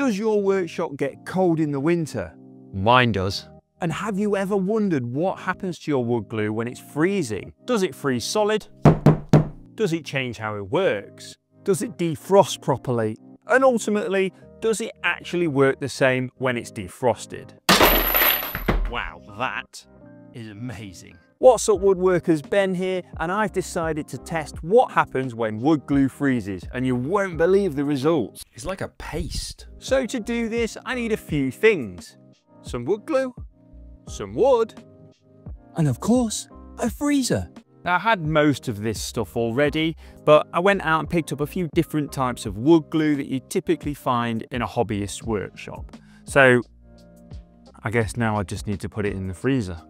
Does your workshop get cold in the winter? Mine does. And have you ever wondered what happens to your wood glue when it's freezing? Does it freeze solid? Does it change how it works? Does it defrost properly? And ultimately, does it actually work the same when it's defrosted? Wow, that is amazing. What's up woodworkers, Ben here, and I've decided to test what happens when wood glue freezes, and you won't believe the results. It's like a paste. So to do this, I need a few things. Some wood glue, some wood, and of course, a freezer. I had most of this stuff already, but I went out and picked up a few different types of wood glue that you typically find in a hobbyist workshop. So I guess now I just need to put it in the freezer.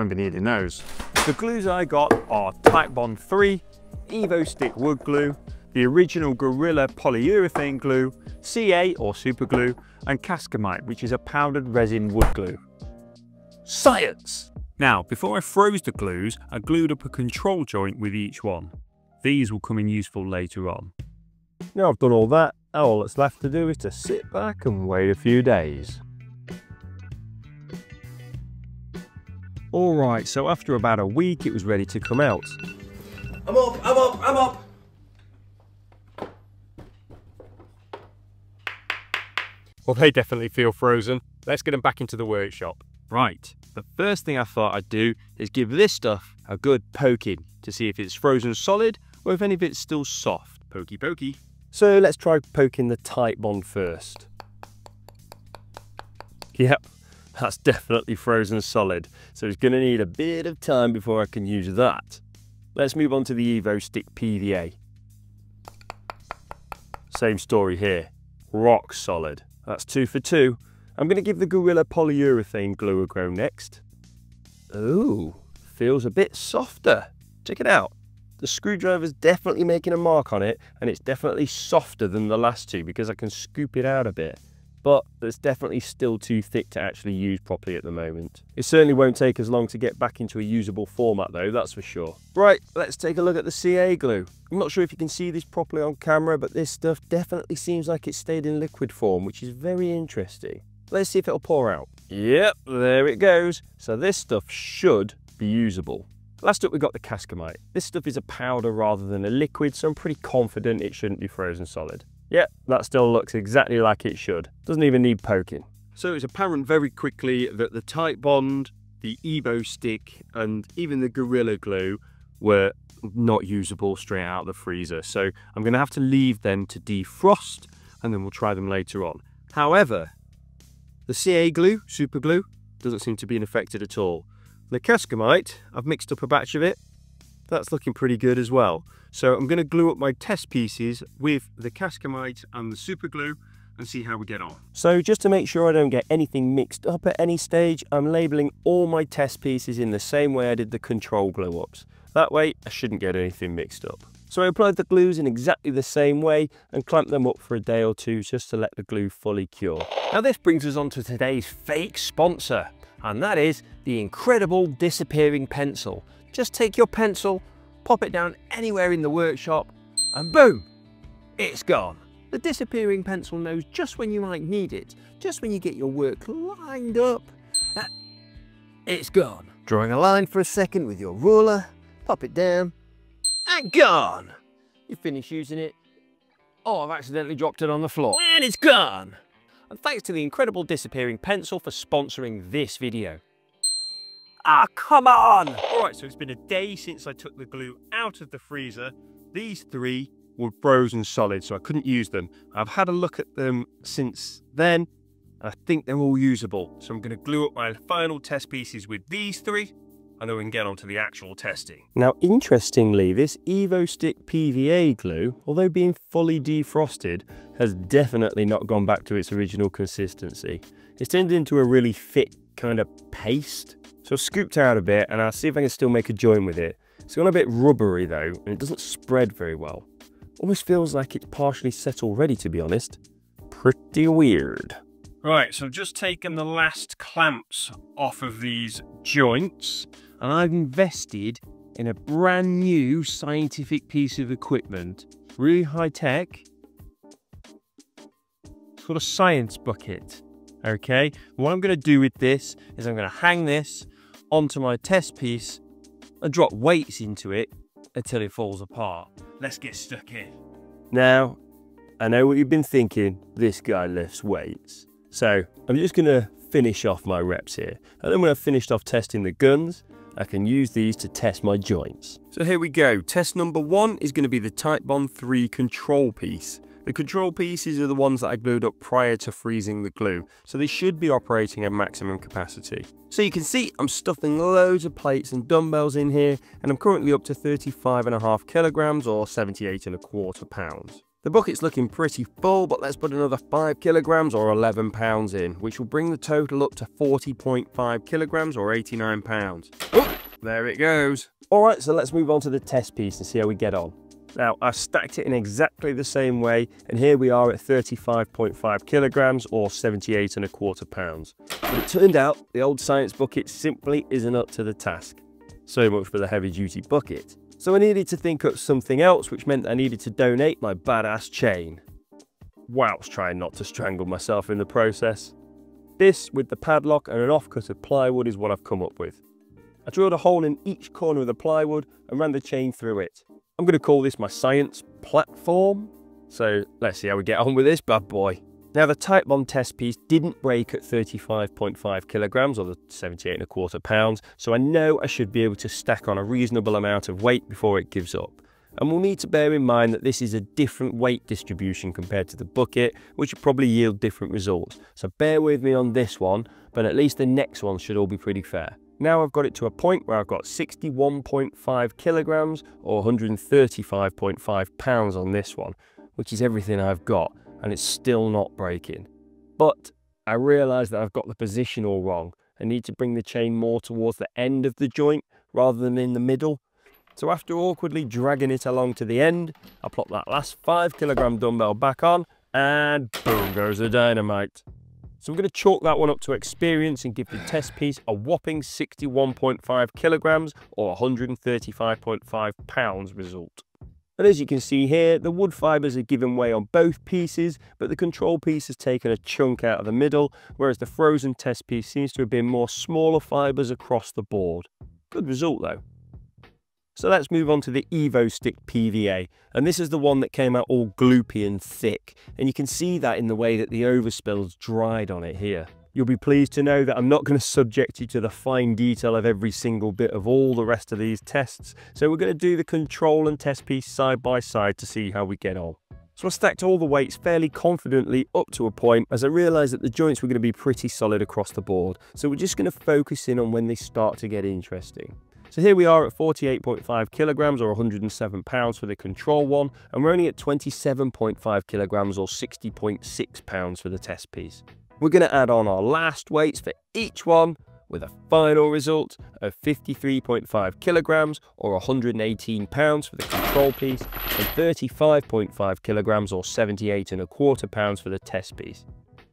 Won't needing those. The glues I got are Titebond 3, Evo Stick wood glue, the original Gorilla polyurethane glue, CA or super glue, and Cascamite, which is a powdered resin wood glue. Science! Now, before I froze the glues, I glued up a control joint with each one. These will come in useful later on. Now I've done all that, all that's left to do is to sit back and wait a few days. Alright, so after about a week it was ready to come out. I'm up, I'm up, I'm up. Well, they definitely feel frozen. Let's get them back into the workshop. Right, the first thing I thought I'd do is give this stuff a good poking to see if it's frozen solid or if any of it's still soft. Pokey pokey. So let's try poking the Titebond first. Yep, that's definitely frozen solid. So it's going to need a bit of time before I can use that. Let's move on to the Evo Stick PVA. Same story here, rock solid. That's two for two. I'm going to give the Gorilla polyurethane glue a go next. Ooh, feels a bit softer. Check it out. The screwdriver's definitely making a mark on it and it's definitely softer than the last two because I can scoop it out a bit. But it's definitely still too thick to actually use properly at the moment. It certainly won't take as long to get back into a usable format though, that's for sure. Right, let's take a look at the CA glue. I'm not sure if you can see this properly on camera, but this stuff definitely seems like it stayed in liquid form, which is very interesting. Let's see if it'll pour out. Yep, there it goes. So this stuff should be usable. Last up, we've got the Cascamite. This stuff is a powder rather than a liquid, so I'm pretty confident it shouldn't be frozen solid. Yep, that still looks exactly like it should. Doesn't even need poking. So it's apparent very quickly that the Titebond, the Evo stick, and even the Gorilla glue were not usable straight out of the freezer. So I'm going to have to leave them to defrost, and then we'll try them later on. However, the CA glue, super glue, doesn't seem to be affected at all. The Cascamite, I've mixed up a batch of it. That's looking pretty good as well. So I'm going to glue up my test pieces with the Cascamite and the super glue and see how we get on. So just to make sure I don't get anything mixed up at any stage, I'm labeling all my test pieces in the same way I did the control glue ups. That way I shouldn't get anything mixed up. So I applied the glues in exactly the same way and clamped them up for a day or two just to let the glue fully cure. Now this brings us on to today's fake sponsor, and that is the incredible disappearing pencil. Just take your pencil, pop it down anywhere in the workshop, and boom, it's gone. The disappearing pencil knows just when you might need it, just when you get your work lined up, it's gone. Drawing a line for a second with your ruler, pop it down, and gone. You finish using it, oh, I've accidentally dropped it on the floor, and it's gone. And thanks to the incredible disappearing pencil for sponsoring this video. Ah, come on! Alright, so it's been a day since I took the glue out of the freezer. These three were frozen solid, so I couldn't use them. I've had a look at them since then. I think they're all usable. So I'm going to glue up my final test pieces with these three, and then we can get on to the actual testing. Now, interestingly, this Evo Stick PVA glue, although being fully defrosted, has definitely not gone back to its original consistency. It's turned into a really thick kind of paste so I've scooped out a bit and I'll see if I can still make a join with it. It's gone a bit rubbery though, and it doesn't spread very well. Almost feels like it's partially set already to be honest. Pretty weird. Right, so I've just taken the last clamps off of these joints and I've invested in a brand new scientific piece of equipment. Really high tech, It's called a science bucket. Okay, what I'm going to do with this is I'm going to hang this onto my test piece and drop weights into it until it falls apart. Let's get stuck in. Now, I know what you've been thinking. This guy lifts weights. So I'm just going to finish off my reps here. And then when I've finished off testing the guns, I can use these to test my joints. So here we go. Test number one is going to be the Titebond 3 control piece. The control pieces are the ones that I glued up prior to freezing the glue, so they should be operating at maximum capacity. So you can see I'm stuffing loads of plates and dumbbells in here, and I'm currently up to 35.5 kilograms or 78 and a quarter pounds. The bucket's looking pretty full, but let's put another 5 kilograms or 11 pounds in, which will bring the total up to 40.5 kilograms or 89 pounds. There it goes. Alright, so let's move on to the test piece and see how we get on. Now, I've stacked it in exactly the same way, and here we are at 35.5 kilograms or 78 and a quarter pounds. But it turned out the old science bucket simply isn't up to the task. So much for the heavy duty bucket. So I needed to think up something else, which meant I needed to donate my badass chain. Whilst trying not to strangle myself in the process. This, with the padlock and an offcut of plywood, is what I've come up with. I drilled a hole in each corner of the plywood and ran the chain through it. I'm going to call this my science platform. So let's see how we get on with this bad boy. Now the Titebond test piece didn't break at 35.5 kilograms or the 78 and a quarter pounds, so I know I should be able to stack on a reasonable amount of weight before it gives up. And we'll need to bear in mind that this is a different weight distribution compared to the bucket, which will probably yield different results. So bear with me on this one, but at least the next one should all be pretty fair. Now I've got it to a point where I've got 61.5 kilograms or 135.5 pounds on this one, which is everything I've got and it's still not breaking. But I realise that I've got the position all wrong. I need to bring the chain more towards the end of the joint rather than in the middle. So after awkwardly dragging it along to the end, I plop that last 5 kilogram dumbbell back on and boom goes the dynamite. So we're going to chalk that one up to experience and give the test piece a whopping 61.5 kilograms or 135.5 pounds result. And as you can see here, the wood fibres are given way on both pieces, but the control piece has taken a chunk out of the middle, whereas the frozen test piece seems to have been more smaller fibres across the board. Good result though. So let's move on to the Evo Stick PVA. And this is the one that came out all gloopy and thick. And you can see that in the way that the overspills dried on it here. You'll be pleased to know that I'm not going to subject you to the fine detail of every single bit of all the rest of these tests. So we're going to do the control and test piece side by side to see how we get on. So I stacked all the weights fairly confidently up to a point as I realised that the joints were going to be pretty solid across the board. So we're just going to focus in on when they start to get interesting. So here we are at 48.5 kilograms or 107 pounds for the control one, and we're only at 27.5 kilograms or 60.6 pounds for the test piece. We're going to add on our last weights for each one with a final result of 53.5 kilograms or 118 pounds for the control piece and 35.5 kilograms or 78 and a quarter pounds for the test piece.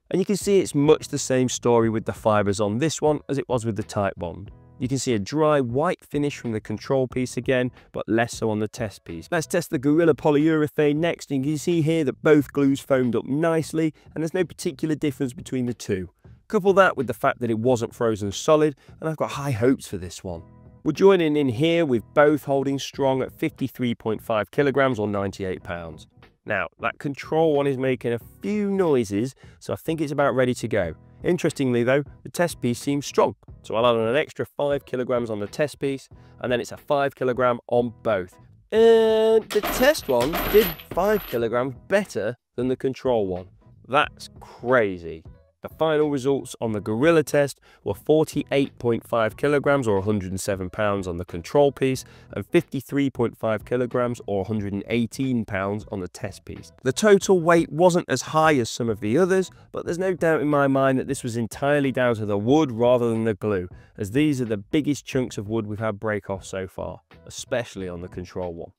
And you can see it's much the same story with the fibres on this one as it was with the Titebond. You can see a dry white finish from the control piece again, but less so on the test piece. Let's test the Gorilla Polyurethane next, and you can see here that both glues foamed up nicely, and there's no particular difference between the two. Couple that with the fact that it wasn't frozen solid, and I've got high hopes for this one. We're joining in here with both holding strong at 53.5 kilograms or 98 pounds. Now, that control one is making a few noises, so I think it's about ready to go. Interestingly though, the test piece seems strong, so I'll add on an extra 5 kilograms on the test piece, and then it's a 5 kilogram on both. And the test one did 5 kilograms better than the control one. That's crazy. The final results on the Gorilla test were 48.5 kilograms or 107 pounds on the control piece and 53.5 kilograms or 118 pounds on the test piece. The total weight wasn't as high as some of the others, but there's no doubt in my mind that this was entirely down to the wood rather than the glue, as these are the biggest chunks of wood we've had break off so far, especially on the control one.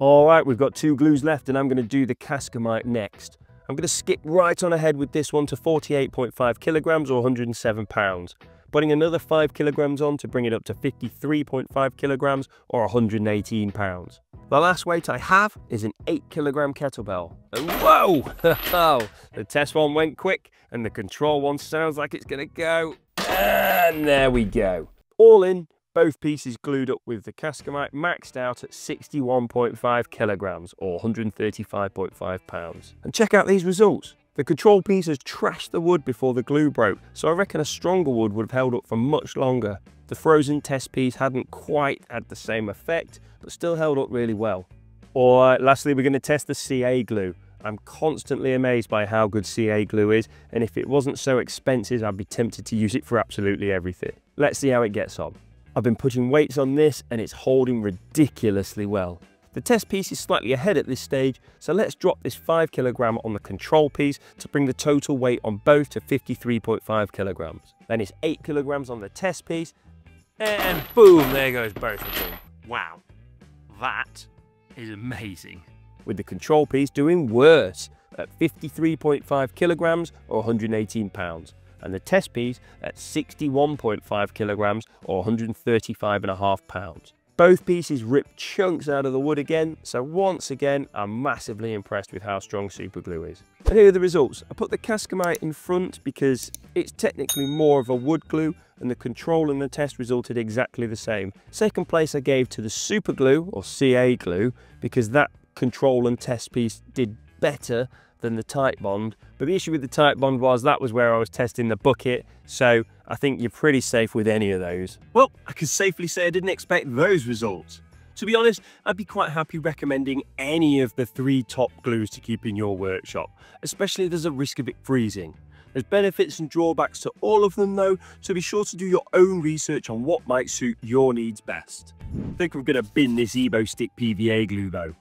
Alright, we've got two glues left and I'm going to do the Cascamite next. I'm going to skip right on ahead with this one to 48.5 kilograms or 107 pounds. putting another 5 kilograms on to bring it up to 53.5 kilograms or 118 pounds. The last weight I have is an 8 kilogram kettlebell. And whoa! the test one went quick and the control one sounds like it's going to go. And there we go. All in, both pieces glued up with the Cascamite maxed out at 61.5 kilograms or 135.5 pounds. And check out these results. The control piece has trashed the wood before the glue broke, so I reckon a stronger wood would have held up for much longer. The frozen test piece hadn't quite had the same effect, but still held up really well. Alright, lastly we're going to test the CA glue. I'm constantly amazed by how good CA glue is, and if it wasn't so expensive, I'd be tempted to use it for absolutely everything. Let's see how it gets on. I've been putting weights on this and it's holding ridiculously well. The test piece is slightly ahead at this stage, so let's drop this 5kg on the control piece to bring the total weight on both to 53.5kg. Then it's 8kg on the test piece, and boom, there goes both of them. Wow, that is amazing. With the control piece doing worse at 53.5 kilograms or 118 pounds, and the test piece at 61.5 kilograms or 135 and a half pounds. Both pieces ripped chunks out of the wood again, so once again, I'm massively impressed with how strong super glue is. And here are the results. I put the Cascamite in front because it's technically more of a wood glue and the control and the test resulted exactly the same. Second place I gave to the super glue or CA glue because that control and test piece did better than the Titebond. But the issue with the Titebond was that was where I was testing the bucket, so I think you're pretty safe with any of those. Well, I can safely say I didn't expect those results. To be honest, I'd be quite happy recommending any of the three top glues to keep in your workshop, especially if there's a risk of it freezing. There's benefits and drawbacks to all of them though, so be sure to do your own research on what might suit your needs best. I think I'm to bin this Evo Stick PVA glue though.